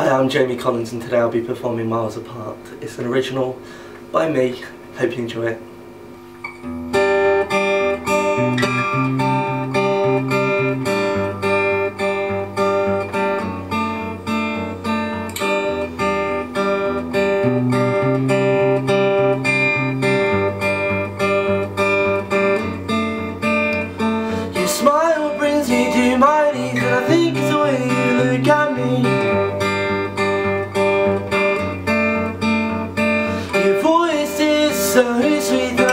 Hi, I'm Jamie Collins and today I'll be performing Miles Apart. It's an original by me. Hope you enjoy it. So sweet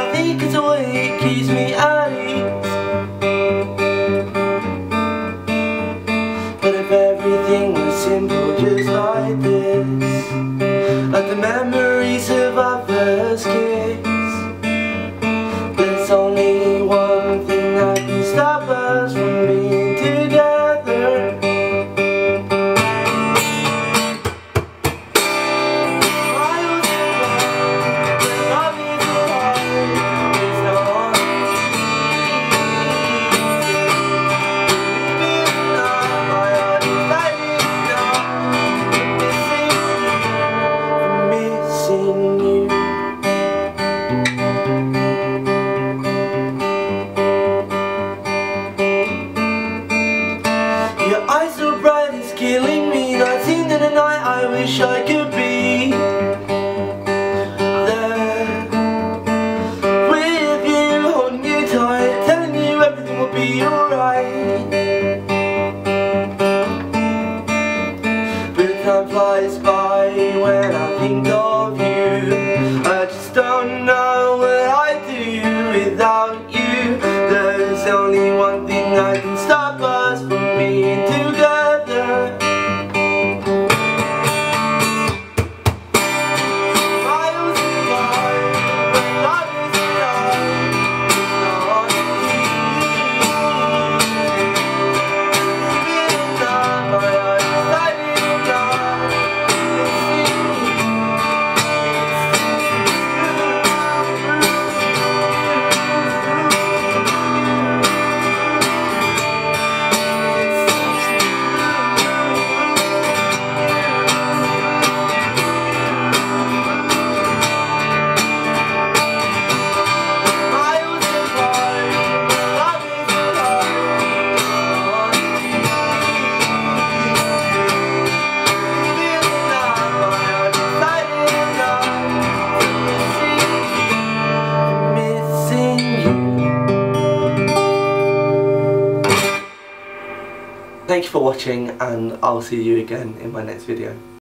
wish I could be there with you, holding you tight, telling you everything will be alright. But time flies by when I think of you. I just don't know what I'd do without you. There's only one thing that can stop us from being together. Thank you for watching and I'll see you again in my next video.